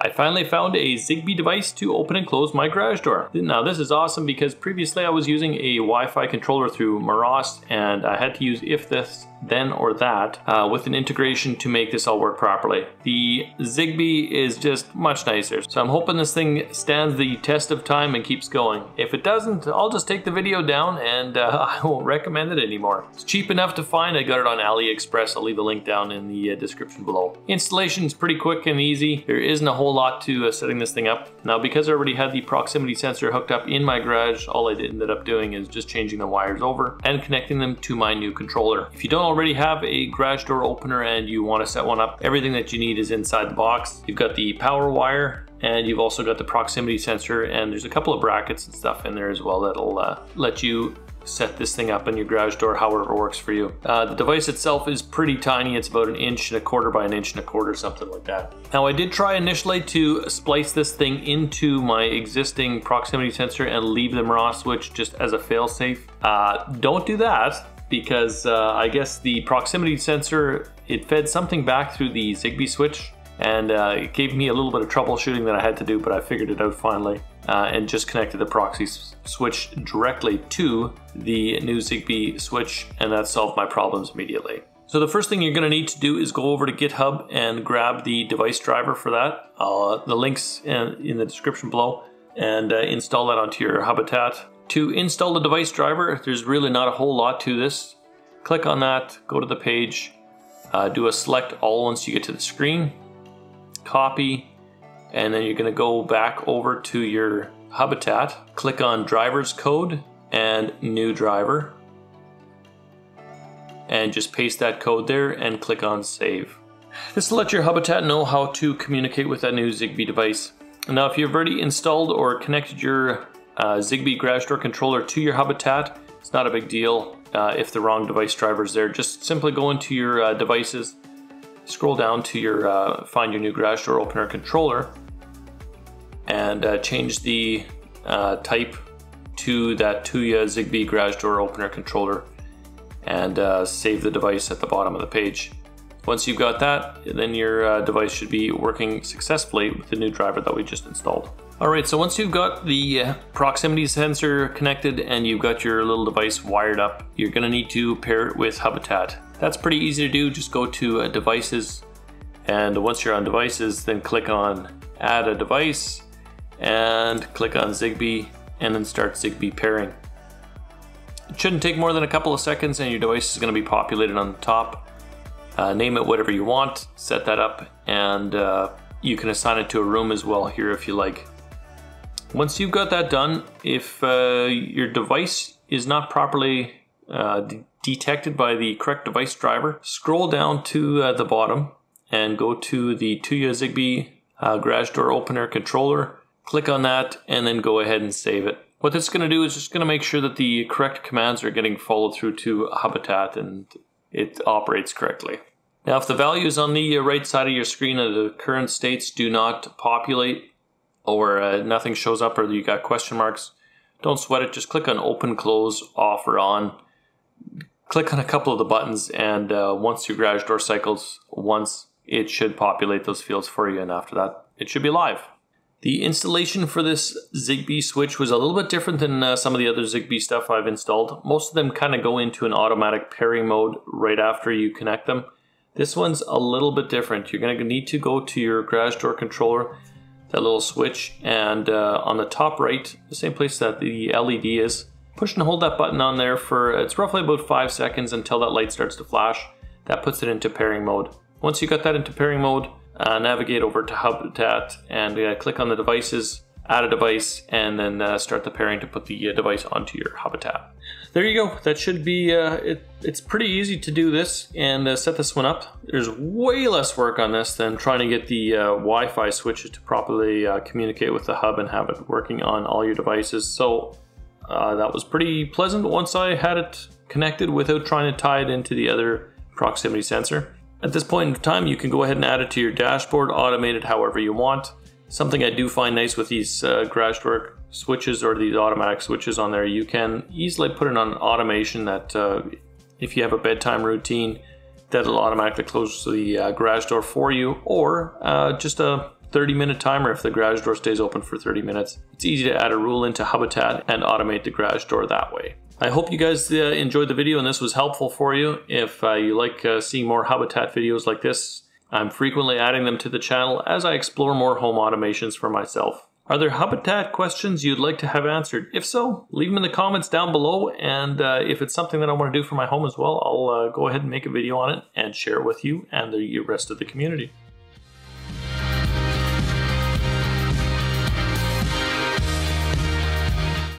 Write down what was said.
I finally found a Zigbee device to open and close my garage door. Now this is awesome because previously I was using a Wi-Fi controller through Meross and I had to use if this then or that uh, with an integration to make this all work properly. The Zigbee is just much nicer. So I'm hoping this thing stands the test of time and keeps going. If it doesn't, I'll just take the video down and uh, I won't recommend it anymore. It's cheap enough to find. I got it on AliExpress. I'll leave a link down in the uh, description below. Installation is pretty quick and easy. There isn't a whole lot to uh, setting this thing up. Now because I already had the proximity sensor hooked up in my garage, all I did ended up doing is just changing the wires over and connecting them to my new controller. If you don't already have a garage door opener and you want to set one up, everything that you need is inside the box. You've got the power wire and you've also got the proximity sensor and there's a couple of brackets and stuff in there as well that'll uh, let you set this thing up in your garage door however it works for you. Uh, the device itself is pretty tiny. It's about an inch and a quarter by an inch and a quarter, something like that. Now I did try initially to splice this thing into my existing proximity sensor and leave the Meross switch just as a failsafe. Uh, don't do that because uh, I guess the proximity sensor, it fed something back through the Zigbee switch and uh, it gave me a little bit of troubleshooting that I had to do, but I figured it out finally uh, and just connected the proxy switch directly to the new Zigbee switch and that solved my problems immediately. So the first thing you're going to need to do is go over to GitHub and grab the device driver for that. Uh, the links in, in, the description below and uh, install that onto your Hubitat. To install the device driver, there's really not a whole lot to this. Click on that, go to the page, uh, do a select all once you get to the screen, copy, and then you're going to go back over to your Hubitat, click on driver's code and new driver, and just paste that code there and click on save. This will let your Hubitat know how to communicate with that new Zigbee device. Now if you've already installed or connected your uh, Zigbee garage door controller to your Hubitat, it's not a big deal uh, if the wrong device driver is there. Just simply go into your uh, devices, scroll down to your uh, find your new garage door opener controller, and uh, change the uh, type to that Tuya Zigbee garage door opener controller and uh, save the device at the bottom of the page. Once you've got that, then your uh, device should be working successfully with the new driver that we just installed. Alright, so once you've got the uh, proximity sensor connected and you've got your little device wired up, you're going to need to pair it with Hubitat. That's pretty easy to do, just go to uh, devices and once you're on devices then click on add a device and click on Zigbee and then start Zigbee pairing. It shouldn't take more than a couple of seconds and your device is going to be populated on the top. Uh, name it whatever you want, set that up, and uh, you can assign it to a room as well here if you like. Once you've got that done, if uh, your device is not properly uh, detected by the correct device driver, scroll down to uh, the bottom and go to the Tuya Zigbee uh, garage door opener controller Click on that and then go ahead and save it. What this is going to do is just going to make sure that the correct commands are getting followed through to Hubitat and it operates correctly. Now if the values on the right side of your screen of the current states do not populate or uh, nothing shows up or you got question marks, don't sweat it. Just click on open, close, off or on. Click on a couple of the buttons and uh, once your garage door cycles once, it should populate those fields for you and after that, it should be live. The installation for this Zigbee switch was a little bit different than uh, some of the other Zigbee stuff I've installed. Most of them kind of go into an automatic pairing mode right after you connect them. This one's a little bit different. You're going to need to go to your garage door controller, that little switch, and uh, on the top right, the same place that the LED is, push and hold that button on there for, it's roughly about 5 seconds until that light starts to flash. That puts it into pairing mode. Once you got that into pairing mode, uh, navigate over to Hubitat and uh, click on the devices, add a device, and then uh, start the pairing to put the uh, device onto your Hubitat. There you go. That should be, uh, it, it's pretty easy to do this and uh, set this one up. There's way less work on this than trying to get the Wi-Fi switches to properly communicate with the hub and have it working on all your devices. So that was pretty pleasant once I had it connected without trying to tie it into the other proximity sensor. At this point in time, you can go ahead and add it to your dashboard, automate it however you want. Something I do find nice with these uh, garage door switches or these automatic switches on there, you can easily put it on automation that uh, if you have a bedtime routine, that'll automatically close the uh, garage door for you, or uh, just a 30 minute timer if the garage door stays open for 30 minutes. It's easy to add a rule into Hubitat and automate the garage door that way. I hope you guys uh, enjoyed the video and this was helpful for you. If uh, you like uh, seeing more Hubitat videos like this, I'm frequently adding them to the channel as I explore more home automations for myself. Are there Hubitat questions you'd like to have answered? If so, leave them in the comments down below. And uh, if it's something that I want to do for my home as well, I'll uh, go ahead and make a video on it and share it with you and the rest of the community.